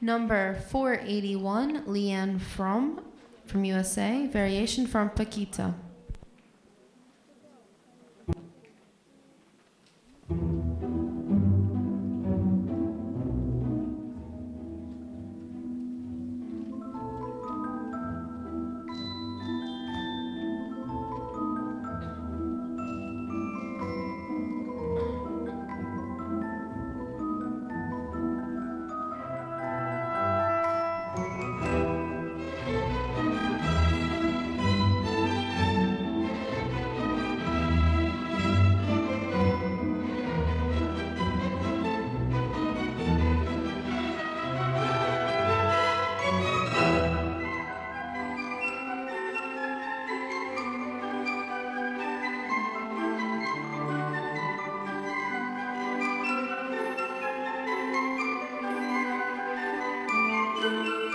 Number 481, Leanne From from USA, variation from Paquita. Música